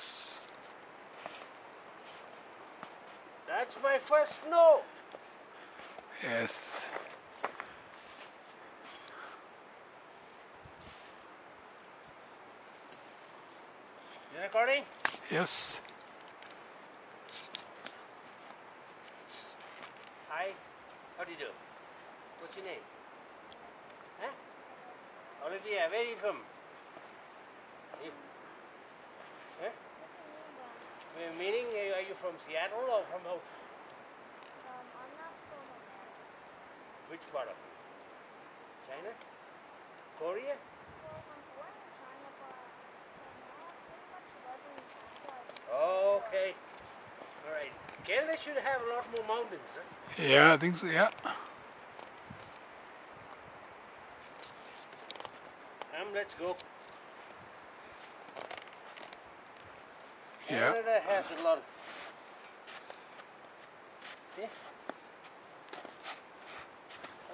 Yes. That's my first snow. Yes. You recording? Yes. Hi. How do you do? What's your name? Huh? Olivia, where are you from? You? Huh? Well, Meaning, uh, are you from Seattle or from out? Um, I'm not from America. Which part of it? China? Korea? Well, I'm born in China, but my mom pretty much lives in Canada. Oh, okay. All right. Canada should have a lot more mountains. Huh? Yeah, I think so. Yeah. Um, let's go. Yeah. Canada has a lot of. See?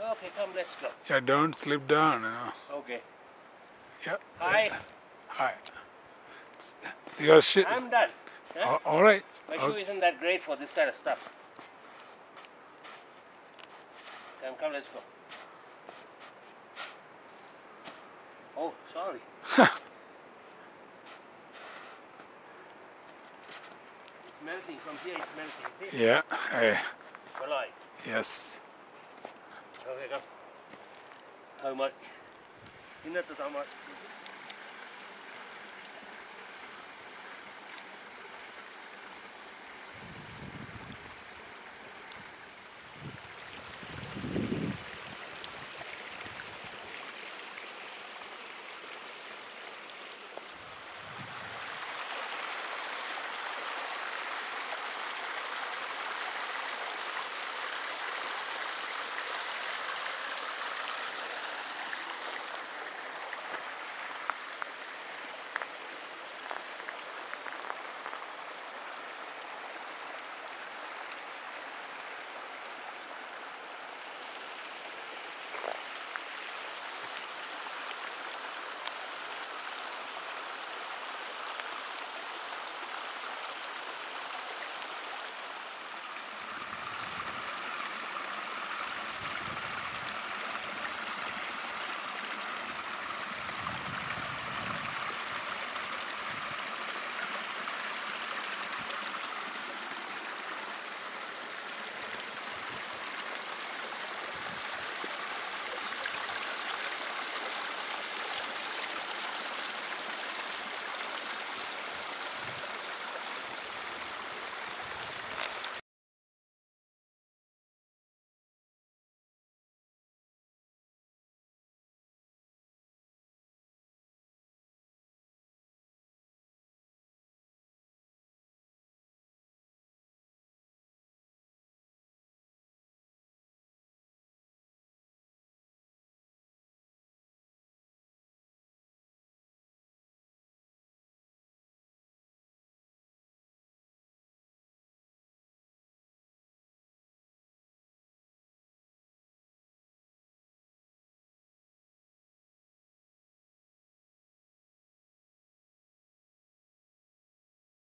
Okay, come, let's go. Yeah, don't slip down. You know. Okay. Yep. Hi, Hi. Your shit. I'm done. Huh? All right. My Okay. shoe isn't that great for this kind of stuff. Come, come, let's go. Oh, sorry. Yeah. Polite. Yes. Okay, come. How much? Ingat tu tamas.